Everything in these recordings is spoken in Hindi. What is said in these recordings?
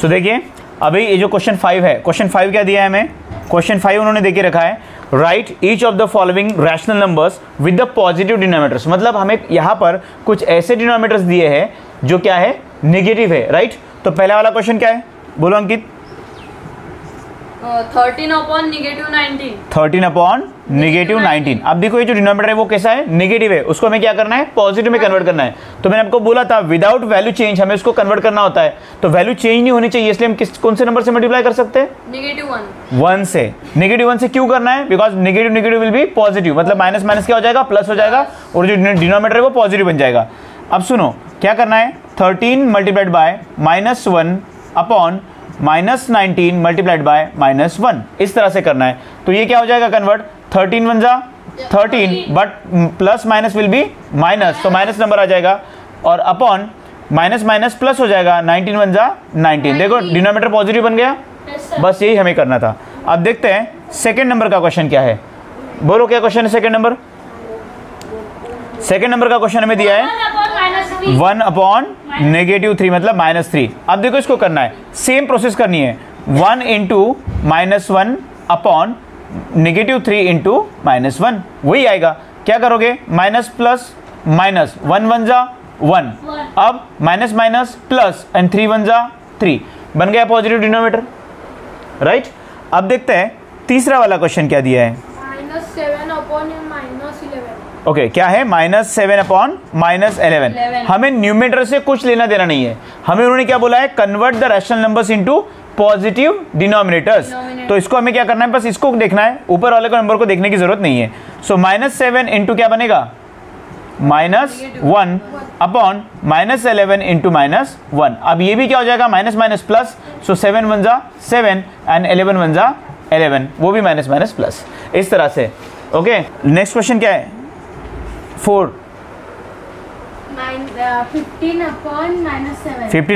सो देखिए, अभी ये जो क्वेश्चन फाइव है क्वेश्चन फाइव क्या दिया है हमें? क्वेश्चन फाइव उन्होंने देके रखा है write each of the following rational numbers with the positive denominators मतलब हमें यहाँ पर कुछ ऐसे डिनोमीटर्स दिए हैं जो क्या है? निगेटिव है राइट right? तो पहला वाला क्वेश्चन क्या है? बोलो, Ankit. Thirteen upon negative nineteen thirteen upon negative nineteen अब देखो ये जो डिनोमीटर है वो कैसा है? नेगेटिव है। उसको हमें क्या करना है? पॉजिटिव में कन्वर्ट करना है। तो मैंने आपको बोला था विदाउट वैल्यू चेंज हमें उसको कन्वर्ट करना होता है। तो वैल्यू चेंज नहीं होनी चाहिए इसलिए हम किस कौन से नंबर से मल्टीप्लाई कर सकते हैं? निगेटिव वन वन से। नेगेटिव वन से क्यों करना है? Because negative negative will be positive मतलब माइनस माइनस क्या हो जाएगा? प्लस हो जाएगा। और जो डिनोमीटर है वो पॉजिटिव बन जाएगा। अब सुनो क्या करना है? Thirteen multiplied by minus one upon minus nineteen multiplied by minus one. इस तरह से करना है। तो ये क्या हो जाएगा कन्वर्ट थर्टीन वन जा। Thirteen but plus minus will be minus तो माइनस नंबर आ जाएगा। और अपॉन माइनस माइनस प्लस हो जाएगा। नाइनटीन वन जा। नाइनटीन देखो डिनोमीटर पॉजिटिव बन गया। बस यही हमें करना था। अब देखते हैं सेकेंड नंबर का क्वेश्चन क्या है? बोलो क्या क्वेश्चन है सेकेंड नंबर सेकेंड नंबर का क्वेश्चन हमें दिया है। वन अपॉन नेगेटिव थ्री मतलब माइनस थ्री। अब देखो इसको करना है। सेम प्रोसेस करनी है। One into minus one upon negative three into minus one. वही आएगा। क्या करोगे? Minus plus minus. One one जा वन। अब minus minus plus and three one जा थ्री। बन गया पॉजिटिव डिनोमीटर राइट? अब देखते हैं। तीसरा वाला क्वेश्चन क्या दिया है minus seven upon minus eleven okay okay, क्या है? Minus seven upon minus eleven हमें न्यूमेटर से कुछ लेना देना नहीं है। हमें उन्होंने क्या बोला है? Convert the rational numbers into positive denominators तो इसको हमें क्या करना है? बस इसको देखना है। ऊपर वाले को नंबर को देखने की ज़रूरत नहीं है। सो माइनस सेवन इंटू क्या बनेगा? Minus one upon minus eleven into minus one अब ये भी क्या हो जाएगा? Minus minus plus so seven one जा सेवन एंड एलेवन वन जा एलेवन वो भी माइनस माइनस प्लस इस तरह से। ओके नेक्स्ट क्वेश्चन क्या है? Four fifteen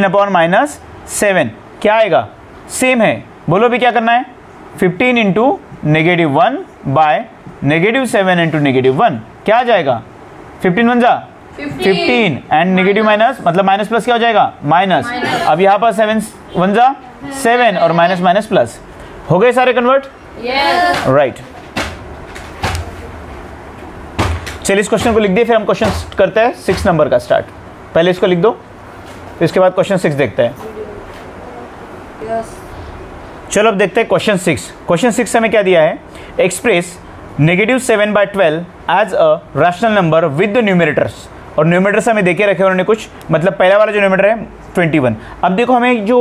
upon minus seven क्या आएगा? सेम है. बोलो भी क्या करना है? Fifteen into negative one by negative seven into negative one क्या आ जाएगा? फिफ्टीन वन जा? फिफ्टीन एंड नेगेटिव माइनस मतलब माइनस प्लस क्या हो जाएगा? माइनस अब यहाँ पर सेवन वन जा? सेवन और माइनस माइनस प्लस हो गए सारे कन्वर्ट राइट चलिए इस क्वेश्चन को लिख दिए फिर हम क्वेश्चन करते हैं। सिक्स नंबर का स्टार्ट पहले इसको लिख दो इसके बाद क्वेश्चन सिक्स देखते हैं। चलो अब देखते हैं क्वेश्चन सिक्स क्वेश्चन सिक्स हमें क्या दिया है? Express negative seven by twelve as a rational number with the numerators और न्यूमिनेटर्स हमें देखे रखे उन्होंने कुछ मतलब पहला वाला जो न्यूमिनेटर है ट्वेंटी वन अब देखो हमें जो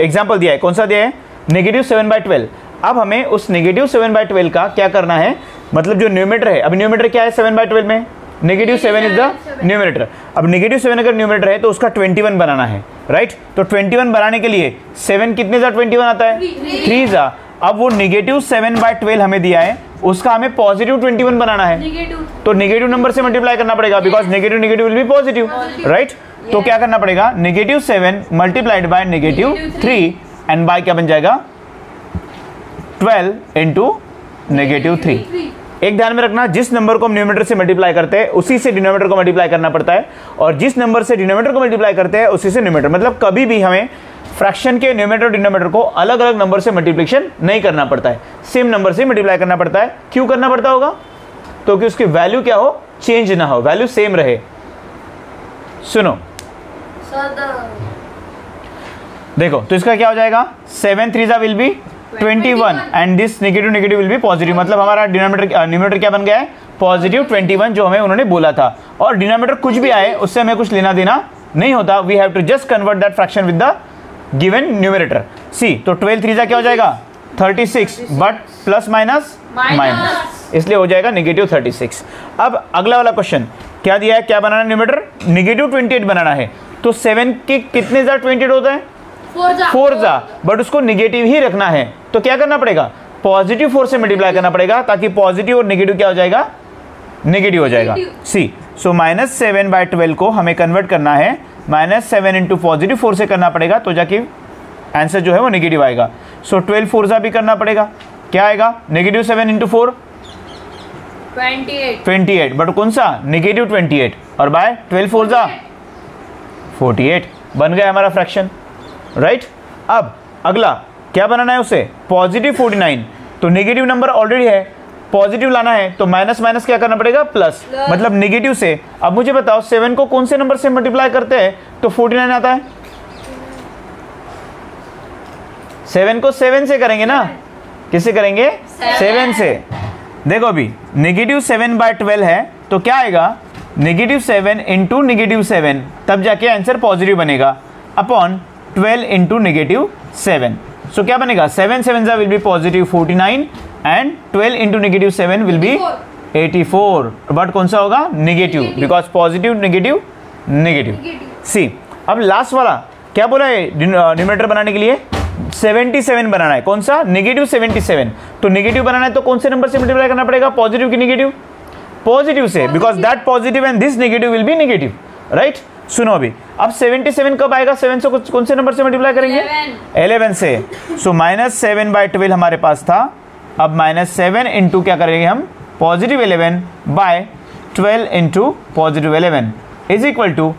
एग्ज़ाम्पल दिया है कौन सा दिया है? नेगेटिव सेवन बाय ट्वेल्व अब हमें उस नेगेटिव सेवन बाय ट्वेल्व का क्या करना है? मतलब जो न्यूमीटर है अब न्यूमीटर क्या है सेवन बाय ट्वेल्व में? Negative seven is the numerator अब नेगेटिव सेवन अगर न्यूमिनेटर है तो उसका ट्वेंटी वन बनाना है राइट तो ट्वेंटी वन बनाने के लिए सेवन कितने जा ट्वेंटी वन आता है? थ्री जा अब वो नेगेटिव सेवन बाय ट्वेल्व हमें दिया है उसका हमें पॉजिटिव ट्वेंटी वन बनाना है। निगेटिव तो नेगेटिव नंबर से मल्टीप्लाई करना पड़ेगा because negative negative will be positive right तो क्या करना पड़ेगा? Negative seven multiplied by negative three and by क्या बन जाएगा? ट्वेल्व इंटू नेगेटिव थ्री एक ध्यान में रखना जिस नंबर को हम न्यूमेटर से मल्टीप्लाई करते हैं उसी से डिनोमीटर को मल्टीप्लाई करना पड़ता है। और जिस नंबर से डिनोमीटर को मल्टीप्लाई करते हैं उसी से न्यूमेटर मतलब कभी भी हमें फ्रैक्शन के न्यूमेटर डिनोमीटर को अलग अलग नंबर से मल्टीप्लिकेशन नहीं करना पड़ता है। सेम नंबर से मल्टीप्लाई करना पड़ता है। क्यों करना पड़ता होगा? तो कि उसकी वैल्यू क्या हो? चेंज ना हो। वैल्यू सेम रहे। सुनो। देखो तो इसका क्या हो जाएगा? Seven three will be twenty one and this negative negative will be positive मतलब हमारा डिनोमीटर न्यूमेटर क्या बन गया है? पॉजिटिव ट्वेंटी वन जो हमें उन्होंने बोला था। और डिनोमीटर कुछ भी आए उससे हमें कुछ लेना देना नहीं होता। We have to just convert that fraction with the given numerator see तो ट्वेल्व थ्री जा क्या हो जाएगा? Thirty six but plus minus minus इसलिए हो जाएगा नेगेटिव थर्टी सिक्स अब अगला वाला क्वेश्चन क्या दिया है? क्या बनाना है न्यूमिनेटर नेगेटिव ट्वेंटी एट बनाना है। तो सेवन के कितने जा ट्वेंटी एट होता है? फोर जा बट उसको निगेटिव ही रखना है। तो क्या करना पड़ेगा? पॉजिटिव फोर से मल्टीप्लाई करना पड़ेगा ताकि पॉजिटिव और नेगेटिव क्या हो जाएगा? नेगेटिव हो जाएगा। See so minus seven by twelve को हमें कन्वर्ट करना है। Minus seven into positive four से करना पड़ेगा तो जाके आंसर जो है वो नेगेटिव आएगा। सो ट्वेल्व फोर जा भी करना पड़ेगा। क्या आएगा? Negative seven into four twenty eight twenty eight but कौन सा? नेगेटिव ट्वेंटी एट और बाय? ट्वेल्व फोर जा फोर्टी एट बन गया हमारा फ्रैक्शन राइट अब अगला। क्या बनाना है उसे? पॉजिटिव 49 तो नेगेटिव नंबर ऑलरेडी है। पॉजिटिव लाना है तो माइनस माइनस क्या करना पड़ेगा? प्लस मतलब नेगेटिव से। अब मुझे बताओ सेवन को कौन से नंबर से मल्टीप्लाई करते हैं? तो 49 आता है। सेवन को सेवन से करेंगे ना? किससे करेंगे? सेवन से। देखो अभी नेगेटिव सेवन बाय ट्वेल्व है तो क्या आएगा? Negative seven into negative seven तब जाके आंसर पॉजिटिव बनेगा। Upon twelve into negative seven so क्या बनेगा? सेवन सेवन जा will be positive forty nine and twelve into negative seven will be eighty four but कौन सा होगा? Negative because positive negative negative see अब लास्ट वाला क्या बोला है? न्यूमेटर बनाने के लिए? 77 बनाना है। कौन सा? नेगेटिव 77 तो नेगेटिव बनाना है तो कौन से नंबर से मल्टीप्लाई करना पड़ेगा? पॉजिटिव की नेगेटिव पॉजिटिव से. Because that positive and this negative will be negative right सुनो अभी। अब 77 कब आएगा? 7 से कौन से नंबर से मल्टीप्लाई करेंगे? 11 से। So minus seven by twelve हमारे पास था। अब माइनस सेवन इंटू क्या करेंगे हम? Positive 11 by 12 into positive 11 is equal to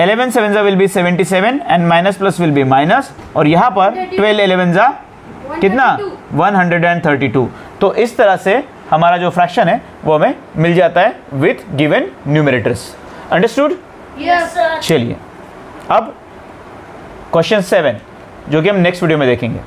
11 seven जा will be 77 and minus plus will be minus और यहाँ पर 12 11 जा कितना? 132 तो इस तरह से हमारा जो फ्रैक्शन है, वो हमें मिल जाता है विथ गिवन न्यूमरेटर्स अंडरस्टूड चलिए अब क्वेश्चन सेवन जो कि हम नेक्स्ट वीडियो में देखेंगे।